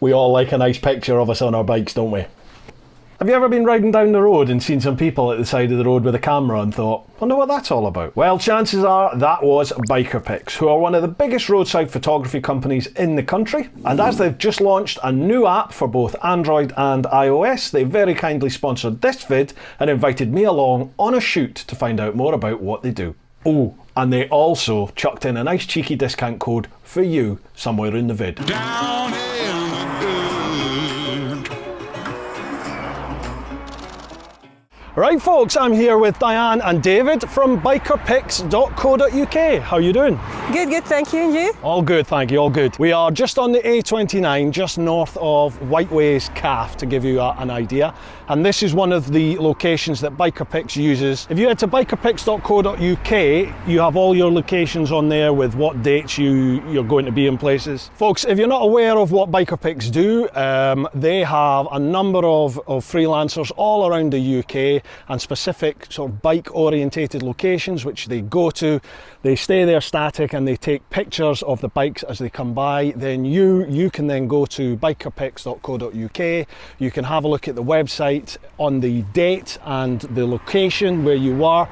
We all like a nice picture of us on our bikes, don't we? Have you ever been riding down the road and seen some people at the side of the road with a camera and thought, wonder what that's all about? Well, chances are that was BikerPics, who are one of the biggest roadside photography companies in the country. And as they've just launched a new app for both Android and iOS, they very kindly sponsored this vid and invited me along on a shoot to find out more about what they do. Oh, and they also chucked in a nice cheeky discount code for you somewhere in the vid. Down Right, folks, I'm here with Diane and David from bikerpics.co.uk. How are you doing? Good, good, thank you. And you? All good, thank you, all good. We are just on the A29, just north of Whiteways Calf, to give you a- an idea. And this is one of the locations that BikerPics uses. If you head to bikerpics.co.uk, you have all your locations on there with what dates you, you're going to be in places. Folks, if you're not aware of what BikerPics do, um, they have a number of, of freelancers all around the UK and specific sort of bike orientated locations which they go to. They stay there static and they take pictures of the bikes as they come by. Then you you can then go to bikerpics.co.uk. You can have a look at the website on the date and the location where you are.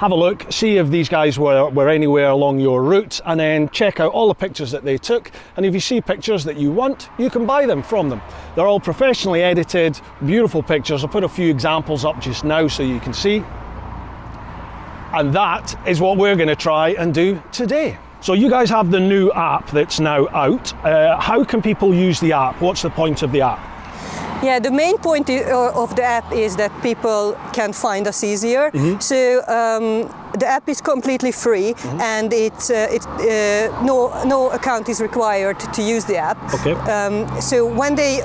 Have a look, see if these guys were, were anywhere along your route, and then check out all the pictures that they took. And if you see pictures that you want, you can buy them from them. They're all professionally edited, beautiful pictures. I'll put a few examples up just now so you can see. And that is what we're going to try and do today. So you guys have the new app that's now out. Uh, how can people use the app? What's the point of the app? Yeah, the main point uh, of the app is that people can find us easier. So um, the app is completely free, and it's uh, it, uh, no no account is required to use the app. Okay. Um, so when they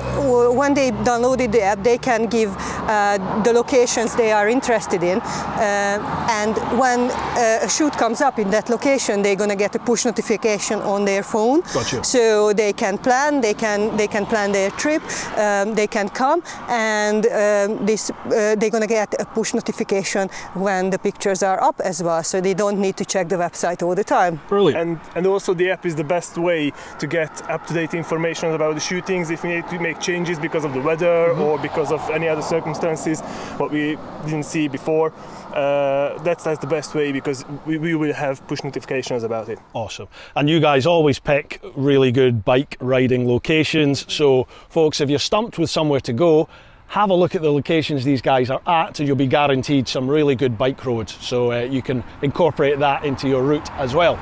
when they downloaded the app, they can give uh, the locations they are interested in, uh, and when uh, a shoot comes up in that location, they're gonna get a push notification on their phone. Gotcha. So they can plan, they can they can plan their trip, um, they can come, and um, this uh, they're gonna get a push notification when the pictures are up as well. So they don't need to check the website all the time. Brilliant. and and also the app is the best way to get up-to-date information about the shootings if we need to make changes because of the weather or because of any other circumstances what we didn't see before uh, that's that's the best way because we, we will have push notifications about it Awesome. And you guys always pick really good bike riding locations. So, folks, if you're stumped with somewhere to go, have a look at the locations these guys are at, and you'll be guaranteed some really good bike roads. So, uh, you can incorporate that into your route as well.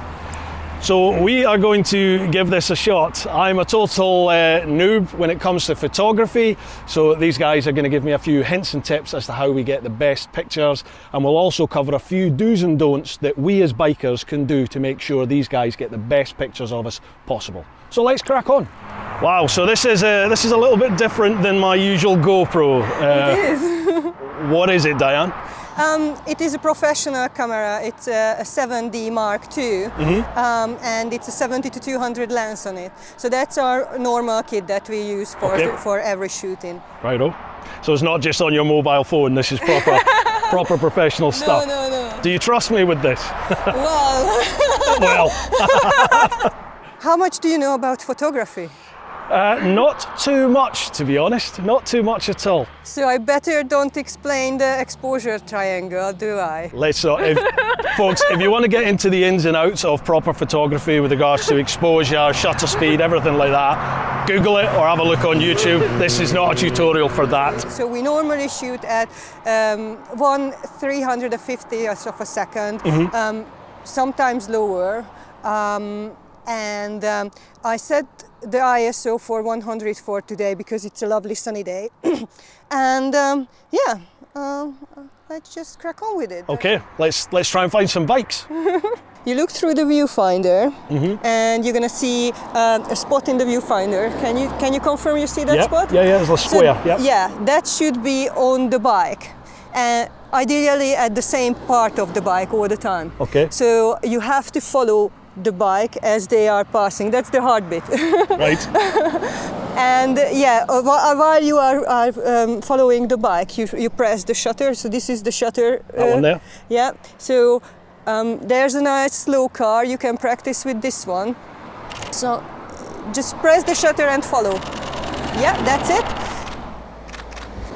So we are going to give this a shot. I'm a total uh, noob when it comes to photography, so these guys are going to give me a few hints and tips as to how we get the best pictures, and we'll also cover a few do's and don'ts that we as bikers can do to make sure these guys get the best pictures of us possible. So let's crack on. Wow, so this is a, this is a little bit different than my usual GoPro. Uh, what is it, Diane? Um, it is a professional camera. It's a, a 7D Mark II, um, and it's a 70 to 200 lens on it. So that's our normal kit that we use for Okay. for every shooting. Righto. So it's not just on your mobile phone. This is proper, proper professional stuff. No, no, no. Do you trust me with this? well, well, how much do you know about photography? Uh, not too much, to be honest. Not too much at all. So I better don't explain the exposure triangle, do I? Let's not. If, folks, if you want to get into the ins and outs of proper photography with regards to exposure, shutter speed, everything like that, Google it or have a look on YouTube. This is not a tutorial for that. So we normally shoot at um, one 350th of a 2nd um, sometimes lower. Um, and um, I set the ISO for 100 for today because it's a lovely sunny day. and um, yeah, um, let's just crack on with it. Okay, let's let's try and find some bikes. You look through the viewfinder, and you're gonna see uh, a spot in the viewfinder. Can you can you confirm you see that Yep. spot? Yeah, yeah, there's a So, square. Yep. Yeah, that should be on the bike, and ideally at the same part of the bike all the time. Okay. So you have to follow the bike as they are passing. That's the hard bit. Right. and uh, yeah, uh, uh, while you are, are um, following the bike, you, you press the shutter. So this is the shutter. That one there. Yeah. So um, there's a nice slow car. You can practice with this one. So just press the shutter and follow. Yeah, that's it.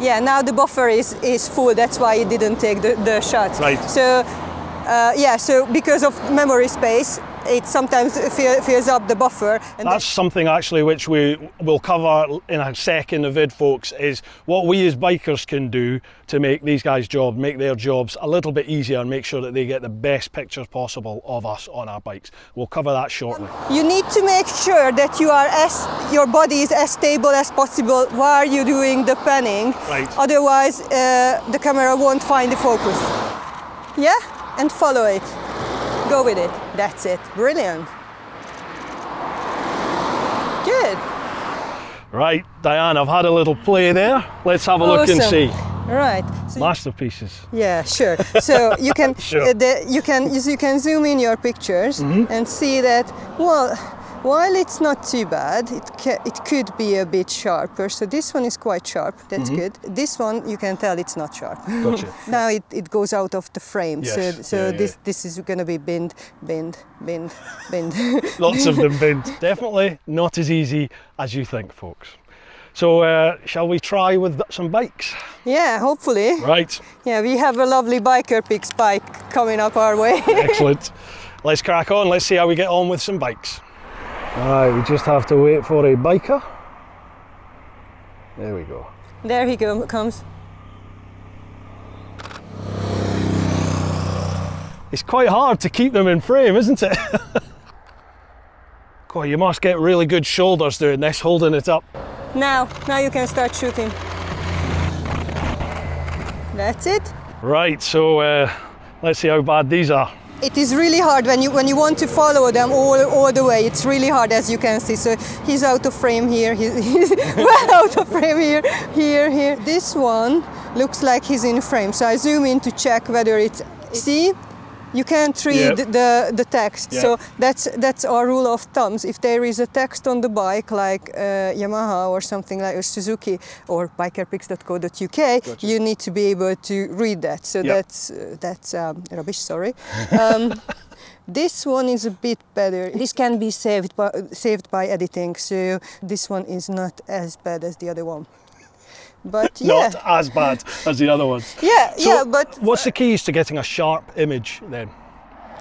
Yeah, now the buffer is, is full, that's why it didn't take the, the shot. Right. So, uh, yeah, so because of memory space, it sometimes fills up the buffer. And That's something actually which we will cover in a second of vid folks is what we as bikers can do to make these guys' job, make their jobs a little bit easier and make sure that they get the best pictures possible of us on our bikes. We'll cover that shortly. You need to make sure that you are as your body is as stable as possible while you're doing the panning. Right. Otherwise, uh, the camera won't find the focus. Yeah, and follow it. Go with it. That's it. Brilliant. Good. Right, Diane, I've had a little play there. Let's have a look and see. Right. So Masterpieces. Yeah, sure. So you can Sure. Uh, the, you can you can zoom in your pictures and see that well, while it's not too bad, it ca- it could be a bit sharper. So this one is quite sharp. That's Mm-hmm. good. This one you can tell it's not sharp. Gotcha. now it, it goes out of the frame. So Yes. so Yeah, yeah. this this is going to be binned, binned, binned, binned. Lots of them been. Definitely not as easy as you think, folks. So, uh, shall we try with some bikes? yeah, hopefully. Right, Yeah, we have a lovely BikerPics bike coming up our way. excellent. Let's crack on. Let's see how we get on with some bikes. Right, we just have to wait for a biker. There we go. there he go, comes. It's quite hard to keep them in frame, isn't it? God, you must get really good shoulders doing this, holding it up. Now, now you can start shooting. That's it. Right, so uh, let's see how bad these are. It is really hard when you when you want to follow them all, all the way. It's really hard, as you can see. So he's out of frame here. He's, well out of frame here, here, here. This one looks like he's in frame. So I zoom in to check whether it's. See, you can't read Yep. the the text. Yep. So that's that's our rule of thumbs. If there is a text on the bike, like uh, Yamaha or something like or Suzuki or bikerpics.co.uk, you need to be able to read that. So Yep. that's uh, that's um, rubbish. Sorry. Um, this one is a bit better. This can be saved by, saved by editing. So this one is not as bad as the other one. But yeah, Not as bad as the other ones. yeah, So yeah. But what's the keys to getting a sharp image then?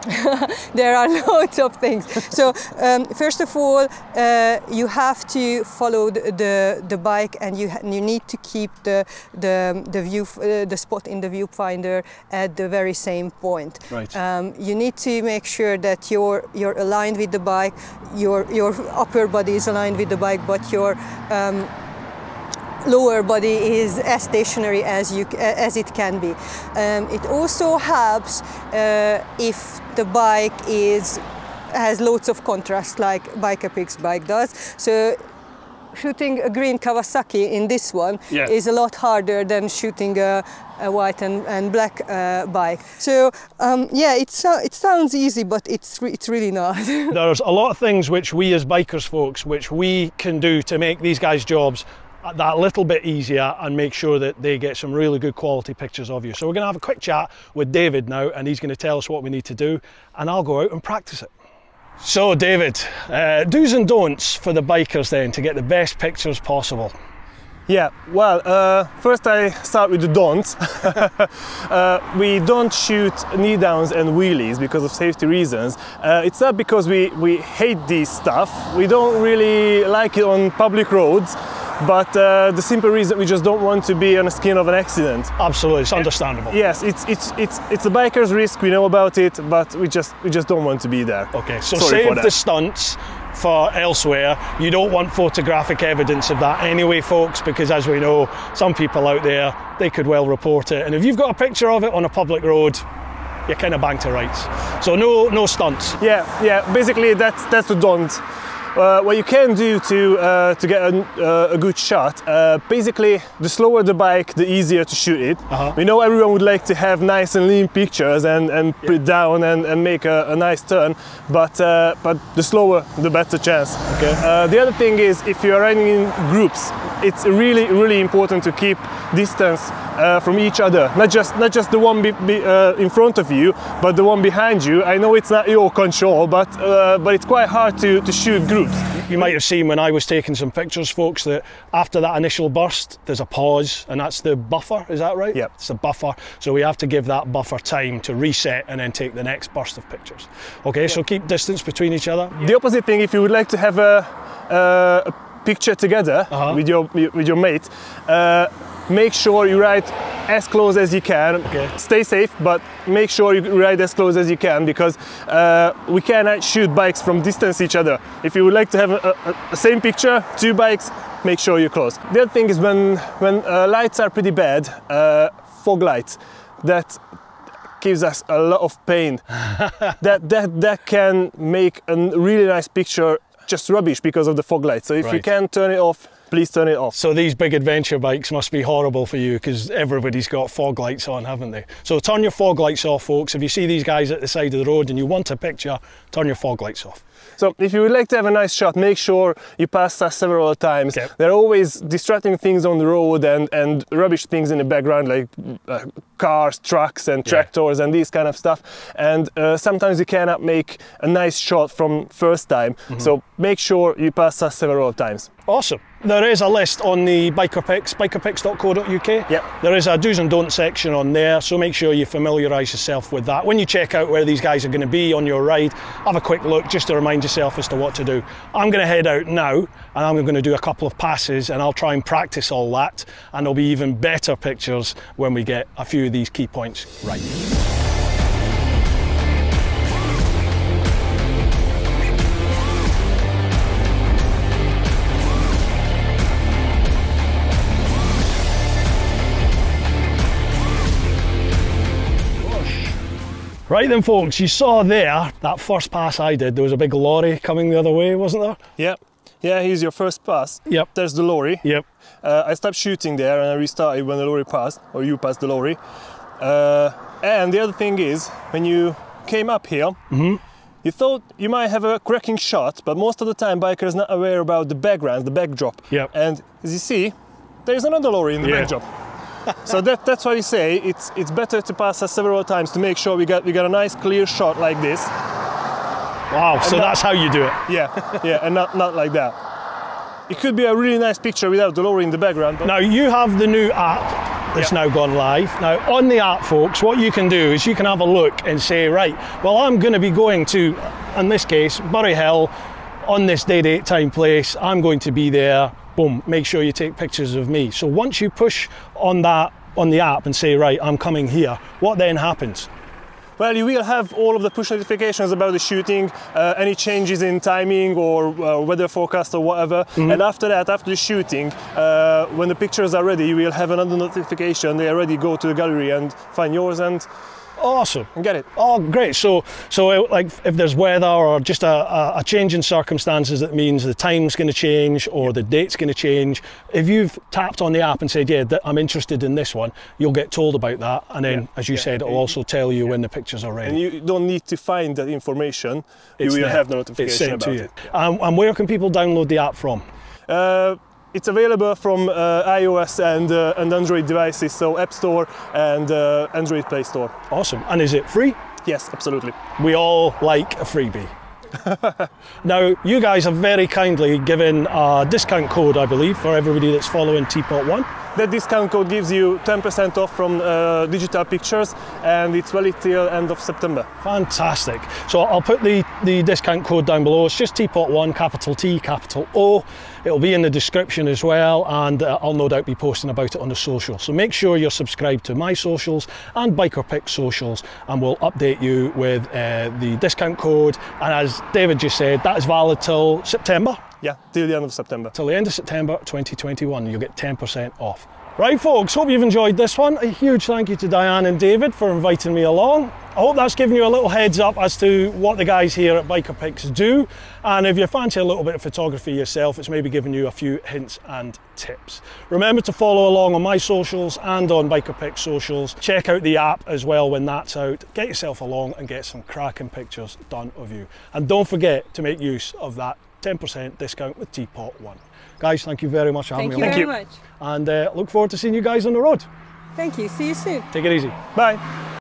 there are loads of things. So um, first of all, uh, you have to follow the, the, the bike, and you you need to keep the the the view uh, the spot in the viewfinder at the very same point. Right. Um, you need to make sure that you're you're aligned with the bike, your your upper body is aligned with the bike, but your um, lower body is as stationary as you as it can be. Um, it also helps uh, if the bike is has loads of contrast like BikerPics bike does. So shooting a green Kawasaki in this one Yeah. is a lot harder than shooting a, a white and, and black uh, bike. So um, yeah, it, so, it sounds easy, but it's, re- it's really not. There's a lot of things which we as bikers folks, which we can do to make these guys' jobs that little bit easier and make sure that they get some really good quality pictures of you. So we're going to have a quick chat with David now and he's going to tell us what we need to do and I'll go out and practice it. So David, uh, do's and don'ts for the bikers then to get the best pictures possible. Yeah, well, uh, first I start with the don'ts. uh, we don't shoot knee downs and wheelies because of safety reasons. Uh, it's not because we, we hate this stuff, we don't really like it on public roads, but uh, the simple reason we just don't want to be on the skin of an accident. Absolutely, it's understandable. Yes, it's, it's, it's, it's a biker's risk, we know about it, but we just, we just don't want to be there. Okay, so Sorry save the stunts for elsewhere. You don't want photographic evidence of that anyway, folks, because as we know, some people out there, they could well report it. And if you've got a picture of it on a public road, you're kind of bang to rights. So no, no stunts. Yeah, yeah. Basically, that's that's the don't. Uh, what you can do to uh, to get a, uh, a good shot, uh, basically, the slower the bike, the easier to shoot it. Uh-huh. We know everyone would like to have nice and lean pictures and, and put it down and, and make a, a nice turn, but uh, but the slower, the better chance. Okay. Uh, the other thing is, if you are running in groups, it's really really important to keep distance uh, from each other. Not just not just the one be, be, uh, in front of you, but the one behind you. I know it's not your control, but uh, but it's quite hard to, to shoot groups. You might have seen when I was taking some pictures, folks, that after that initial burst, there's a pause, and that's the buffer. Is that right? Yep. It's the buffer. So we have to give that buffer time to reset and then take the next burst of pictures. Okay, so keep distance between each other. The opposite thing, if you would like to have a, uh, a picture together Uh-huh. with your with your mate, uh, make sure you ride as close as you can. Okay. Stay safe, but make sure you ride as close as you can because uh, we cannot shoot bikes from distance each other. If you would like to have a, a, a same picture, two bikes, make sure you're close. The other thing is when when uh, lights are pretty bad, uh, fog lights, that gives us a lot of pain. that that that can make a really nice picture just rubbish because of the fog light. So if you Right. can turn it off, please turn it off. So these big adventure bikes must be horrible for you because everybody's got fog lights on, haven't they? So turn your fog lights off, folks. If you see these guys at the side of the road and you want a picture, turn your fog lights off. So if you would like to have a nice shot, make sure you pass us several times. Okay. There are always distracting things on the road and, and rubbish things in the background like uh, cars, trucks and tractors and these kind of stuff. And uh, sometimes you cannot make a nice shot from first time. Mm-hmm. So make sure you pass us several times. Awesome. There is a list on the Biker Picks, bikerpics.co.uk. Yep. There is a do's and don'ts section on there, so make sure you familiarise yourself with that. When you check out where these guys are going to be on your ride, have a quick look just to remind yourself as to what to do. I'm going to head out now and I'm going to do a couple of passes and I'll try and practice all that, and there'll be even better pictures when we get a few of these key points right. Right then, folks, you saw there that first pass I did. There was a big lorry coming the other way, wasn't there? Yeah. Yeah, here's your first pass. Yep. There's the lorry. Yep. Uh, I stopped shooting there and I restarted when the lorry passed, or you passed the lorry. Uh, and the other thing is, when you came up here, you thought you might have a cracking shot, but most of the time bikers not aware about the background, the backdrop. Yep. And as you see, there's another lorry in the Yeah. backdrop. So that, that's why we say it's it's better to pass us several times to make sure we got we got a nice clear shot like this. Wow, so that- that's how you do it. Yeah, yeah, and not not like that. It could be a really nice picture without the lorry in the background. Now you have the new app that's now gone live. Now on the app, folks, what you can do is you can have a look and say, right, well I'm going to be going to, in this case, Bury Hill, on this day, date, time, place. I'm going to be there. Boom. Make sure you take pictures of me. So once you push on that on the app and say, right, I'm coming here, what then happens? Well, you will have all of the push notifications about the shooting, uh, any changes in timing or uh, weather forecast or whatever. And after that, after the shooting, uh, when the pictures are ready, you will have another notification. They already go to the gallery and find yours and, Awesome. and get it. Oh, great. So, so uh, like if there's weather or just a, a, change in circumstances that means the time's going to change or the date's going to change, if you've tapped on the app and said, yeah, th- I'm interested in this one, you'll get told about that. And then, Yeah, as you yeah. said, it'll also tell you when the pictures are ready. And you don't need to find that information. It's you will there. have the notification sent about to you. it. Um, and where can people download the app from? Uh, it's available from uh, iOS and, uh, and Android devices, so App Store and uh, Android Play Store. Awesome. And is it free? Yes, absolutely. We all like a freebie. Now, you guys have very kindly given a discount code, I believe, for everybody that's following Teapot One. That discount code gives you 10% off from uh, digital pictures and it's valid till end of September. Fantastic. So I'll put the, the discount code down below. It's just TeapotOne, capital T, capital O. It'll be in the description as well, and uh, I'll no doubt be posting about it on the social. So make sure you're subscribed to my socials and Biker Pick socials, and we'll update you with uh, the discount code. And as David just said, that is valid till September, Yeah, till the end of September. till the end of September 2021. You'll get 10% off. Right, folks, hope you've enjoyed this one. A huge thank you to Diane and David for inviting me along. I hope that's given you a little heads up as to what the guys here at BikerPics do. And if you fancy a little bit of photography yourself, it's maybe giving you a few hints and tips. Remember to follow along on my socials and on BikerPics socials. Check out the app as well when that's out. Get yourself along and get some cracking pictures done of you. And don't forget to make use of that 10% discount with Teapot One. Guys, thank you very much for having Thank me you along. very much. And uh, look forward to seeing you guys on the road. Thank you. See you soon. Take it easy. Bye.